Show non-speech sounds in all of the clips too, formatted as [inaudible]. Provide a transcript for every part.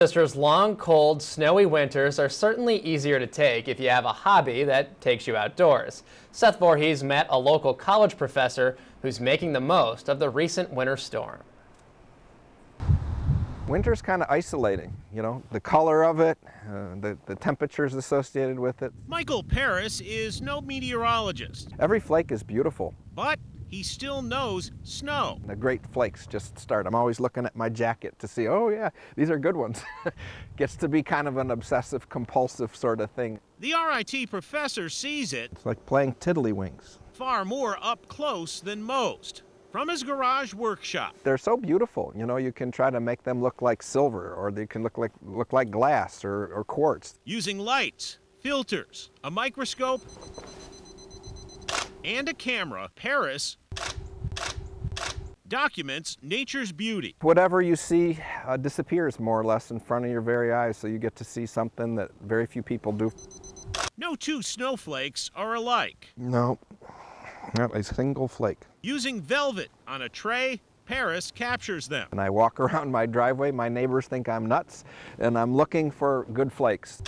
Sisters, long, cold, snowy winters are certainly easier to take if you have a hobby that takes you outdoors. Seth Voorhees met a local college professor who's making the most of the recent winter storm. Winter's kind of isolating, you know, the color of it, uh, the, the temperatures associated with it. Michael Peres is no meteorologist, Every flake is beautiful. but he still knows snow. The great flakes just start. I'm always looking at my jacket to see, oh yeah, these are good ones. [laughs] Gets to be kind of an obsessive compulsive sort of thing. The RIT professor sees it It's like playing tiddlywinks. far more up close than most from his garage workshop. They're so beautiful, you know, you can try to make them look like silver or they can look like, look like glass or, or quartz. Using lights, filters, a microscope, and a camera, Peres documents nature's beauty. Whatever you see uh, disappears more or less in front of your very eyes, so you get to see something that very few people do. No two snowflakes are alike. No, not a single flake. Using velvet on a tray, Peres captures them. And I walk [laughs] around my driveway, my neighbors think I'm nuts, and I'm looking for good flakes.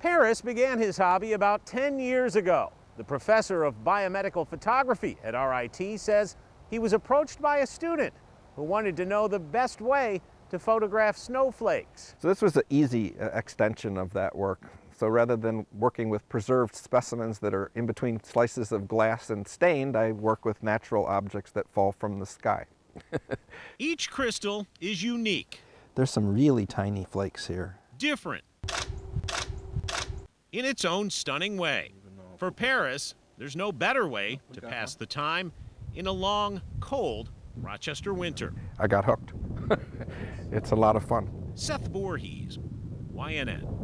Peres began his hobby about 10 years ago. The professor of biomedical photography at RIT says he was approached by a student who wanted to know the best way to photograph snowflakes. So this was an easy uh, extension of that work. So rather than working with preserved specimens that are in between slices of glass and stained, I work with natural objects that fall from the sky. [laughs] Each crystal is unique, There's some really tiny flakes here. different, in its own stunning way. For Peres, there's no better way to pass the time in a long, cold Rochester winter. I got hooked. [laughs] it's a lot of fun. Seth Voorhees, YNN.